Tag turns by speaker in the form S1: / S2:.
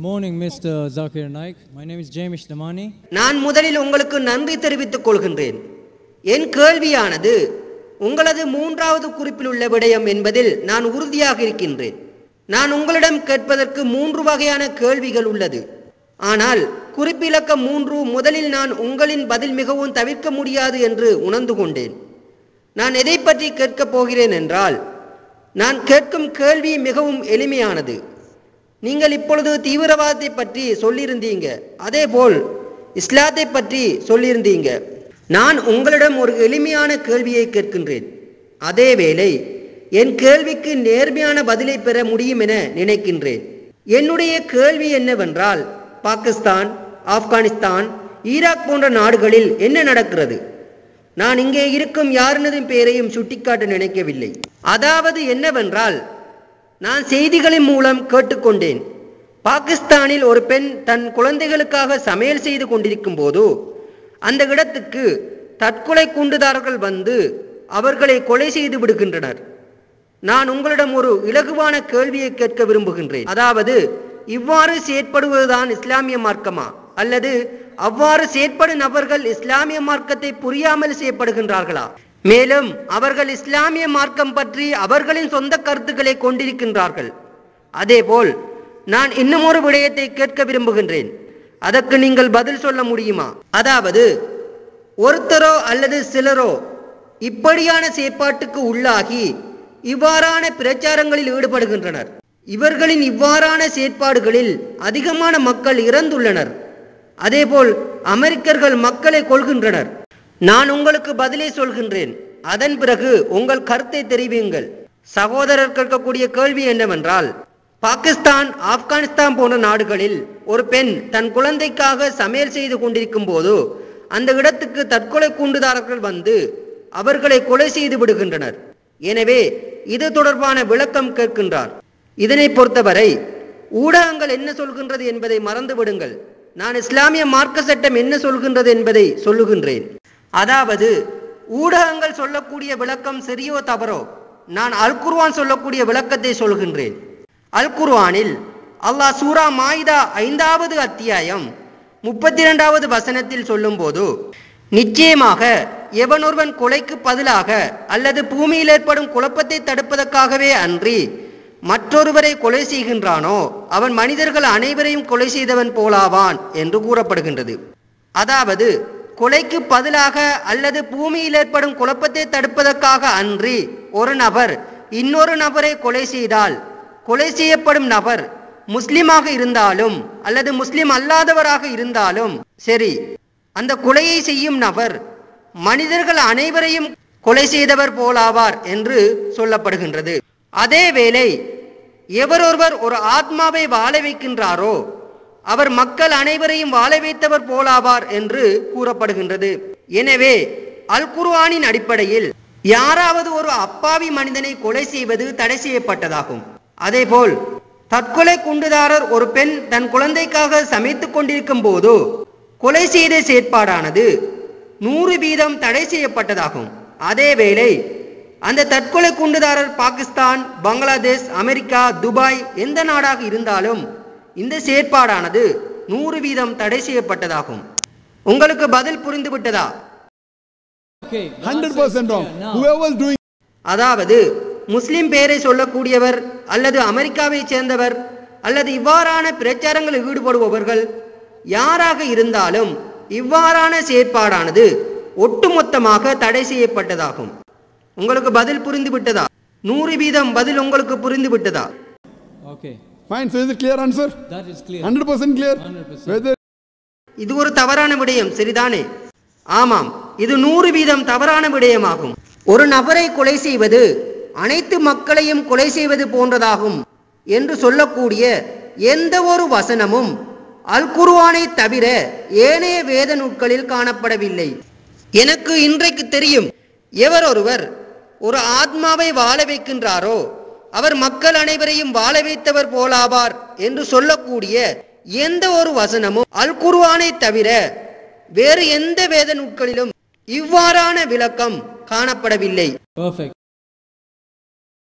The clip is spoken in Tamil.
S1: Morning mister Zakir Naik my name is Jamish Damani
S2: நான் முதலில் உங்களுக்கு நன்றி தெரிவித்துக் கொள்கின்றேன் என் கேள்வியானது உங்களது மூன்றாவது குறிப்பில் உள்ள விடயம் என்பதில் நான் உறுதியாக இருக்கின்றேன். நான் உங்களிடம் கேட்பதற்கு மூன்று வகையான கேள்விகள் உள்ளது. ஆனால் குறிப்பிலக்கம் மூன்று முதலில் நான் உங்களின் பதில் மிகவும் தவிர்க்க முடியாது என்று உணர்ந்து கொண்டேன். நான் எதை பற்றி கேட்கப் போகிறேன் என்றால் நான் கேட்கும் கேள்வி மிகவும் எளிமையானது. நீங்கள் இப்பொழுது தீவிரவாதத்தை பற்றி சொல்லியிருந்தீங்க. அதேபோல் இஸ்லாத்தை பற்றி சொல்லியிருந்தீங்க. நான் உங்களிடம் ஒரு எளிமையான கேள்வியை கேட்கின்றேன். அதேவேளை என் கேள்விக்கு நேர்மையான பதிலை பெற முடியும் என நினைக்கின்றேன். என்னுடைய கேள்வி என்னவென்றால் பாகிஸ்தான் ஆப்கானிஸ்தான் ஈராக் போன்ற நாடுகளில் என்ன நடக்கிறது? நான் இங்கே இருக்கும் யாருனதும் பெயரையும் சுட்டிக்காட்ட நினைக்கவில்லை. அதாவது என்னவென்றால் நான் செய்திகளின் மூலம் கேட்டுக்கொண்டேன். பாகிஸ்தானில் ஒரு பெண் தன் குழந்தைகளுக்காக சமையல் செய்து கொண்டிருக்கும் போது அந்த இடத்துக்கு தற்கொலை குண்டுதாரர்கள் வந்து அவர்களை கொலை செய்து விடுகின்றனர். நான் உங்களிடம் ஒரு இலகுவான கேள்வியை கேட்க விரும்புகின்றேன். அதாவது இவ்வாறு செயற்படுவதுதான் இஸ்லாமிய மார்க்கமா? அல்லது அவ்வாறு செயற்படும் நபர்கள் இஸ்லாமிய மார்க்கத்தை புரியாமல் செய்யப்படுகின்றார்களா? மேலும் அவர்கள் இஸ்லாமிய மார்க்கம் பற்றி அவர்களின் சொந்த கருத்துக்களை கொண்டிருக்கின்றார்கள். அதேபோல் நான் இன்னும் ஒரு விடயத்தை கேட்க விரும்புகின்றேன். அதற்கு நீங்கள் பதில் சொல்ல முடியுமா? அதாவது ஒருத்தரோ அல்லது சிலரோ இப்படியான செயற்பாட்டுக்கு உள்ளாகி இவ்வாறான பிரச்சாரங்களில் ஈடுபடுகின்றனர். இவர்களின் இவ்வாறான செயற்பாடுகளில் அதிகமான மக்கள் இறந்துள்ளனர். அதேபோல் அமெரிக்கர்கள் மக்களை கொள்கின்றனர் நான் உங்களுக்கு பதிலை சொல்கின்றேன். அதன் பிறகு உங்கள் கருத்தை தெரிவியுங்கள். சகோதரர் கேட்கக்கூடிய கேள்வி என்னவென்றால் பாகிஸ்தான் ஆப்கானிஸ்தான் போன்ற நாடுகளில் ஒரு பெண் தன் குழந்தைக்காக சமையல் செய்து கொண்டிருக்கும் போது அந்த இடத்துக்கு தற்கொலை கூண்டுதாரர்கள் வந்து அவர்களை கொலை செய்து விடுகின்றனர். எனவே இது தொடர்பான விளக்கம் கேட்கின்றார். இதனை பொறுத்தவரை ஊடகங்கள் என்ன சொல்கின்றது என்பதை மறந்து விடுங்கள். நான் இஸ்லாமிய மார்க்க சட்டம் என்ன சொல்கின்றது என்பதை சொல்லுகின்றேன். அதாவது ஊடகங்கள் சொல்லக்கூடிய விளக்கம் சரியோ தவறோ நான் அல்குர்வான் சொல்லக்கூடிய விளக்கத்தை சொல்கின்றேன். அல் குர்ஆனில் அல்லாஹ் சூரா மாயிதா ஐந்தாவது அத்தியாயம் முப்பத்தி இரண்டாவது வசனத்தில் சொல்லும்போது நிச்சயமாக எவனொருவன் கொலைக்கு பதிலாக அல்லது பூமியில் ஏற்படும் குழப்பத்தை தடுப்பதற்காகவே அன்றி மற்றொருவரை கொலை செய்கின்றானோ அவன் மனிதர்கள் அனைவரையும் கொலை செய்தவன் போலாவான் என்று கூறப்படுகின்றது. அதாவது கொலைக்கு பதிலாக அல்லது பூமியில் ஏற்படும் குழப்பத்தை தடுப்பதற்காக அன்றி ஒரு நபர் இன்னொரு நபரை கொலை செய்தால் கொலை செய்யப்படும் நபர் முஸ்லிமாக இருந்தாலும் அல்லது முஸ்லிம் அல்லாதவராக இருந்தாலும் சரி அந்த கொலையை செய்யும் நபர் மனிதர்கள் அனைவரையும் கொலை செய்தவர் போலாவார் என்று சொல்லப்படுகின்றது. அதேவேளை எவரொருவர் ஒரு ஆத்மாவை வாழ வைக்கின்றாரோ அவர் மக்கள் அனைவரையும் வாழ வைத்தவர் போலாவார் என்று கூறப்படுகின்றது. எனவே அல் குர்ஆனின் அடிப்படையில் யாராவது ஒரு அப்பாவி மனிதனை கொலை செய்வது தடை செய்யப்பட்டதாகும். அதேபோல் தற்கொலை குண்டுதாரர் ஒரு பெண் தன் குழந்தைக்காக சமைத்துக் கொண்டிருக்கும் போது கொலை செய்த செயற்பாடானது நூறு வீதம் தடை செய்யப்பட்டதாகும் அதேவேளை அந்த தற்கொலை குண்டுதாரர் பாகிஸ்தான் பங்களாதேஷ் அமெரிக்கா துபாய் எந்த நாடாக இருந்தாலும் இந்த செயற்பாடானது நூறு வீதம் தடை செய்யப்பட்டதாகும் உங்களுக்கு பதில் புரிந்து விட்டதா
S1: Okay. the
S3: Hundred
S1: answer is
S3: percent wrong.
S1: clear now.
S3: Whoever is doing
S2: அதாவது முஸ்லிம் பெயரை சொல்லக்கூடியவர் அல்லது அமெரிக்காவைச் சேர்ந்தவர் அல்லது இவ்வாறான பிரச்சாரங்களில் ஈடுபடுபவர்கள் யாராக இருந்தாலும் இவ்வாறான செயற்பாடானது ஒட்டுமொத்தமாக தடை செய்யப்பட்டதாகும் உங்களுக்கு பதில் புரிந்து விட்டதா நூறு வீதம் பதில் உங்களுக்கு புரிந்து விட்டதா
S1: Okay.
S3: fine, so is it clear answer?
S1: That is clear.
S3: Hundred percent clear.
S1: 100%.
S3: Whether
S2: இது ஒரு தவறான விடயம் சரிதானே ஆமாம் இது நூறு வீதம் தவறான விடயமாகும் ஒரு நபரை கொலை செய்வது அனைத்து மக்களையும் கொலை செய்வது போன்றதாகும் என்று சொல்லக்கூடிய எந்த ஒரு வசனமும் அல் குருவானை தவிர ஏனைய வேத நூட்களில் காணப்படவில்லை. எனக்கு இன்றைக்கு தெரியும் எவரொருவர் ஒரு ஆத்மாவை வாழ வைக்கின்றாரோ அவர் மக்கள் அனைவரையும் வாழ வைத்தவர் போலாவார் என்று சொல்லக்கூடிய எந்த ஒரு வசனமும் அல் குருவானை தவிர வேறு எந்த வேத நூட்களிலும் இவ்வாறான விளக்கம் காணப்படவில்லை.